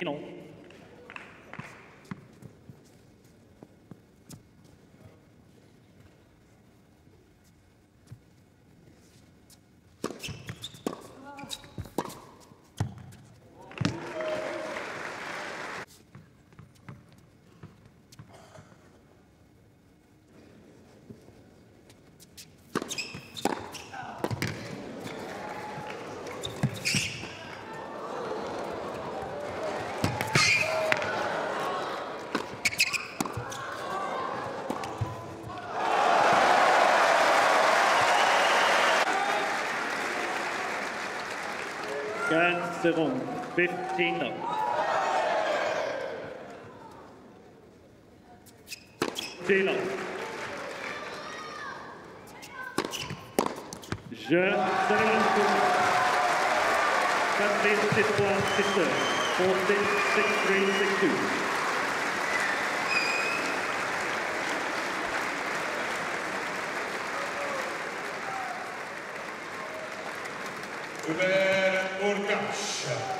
you know, 10 seconds, 15 up. 10 up. Je salue Captain Sister, Sister, 14, 6, 3, 6, 2. Uber. Russia.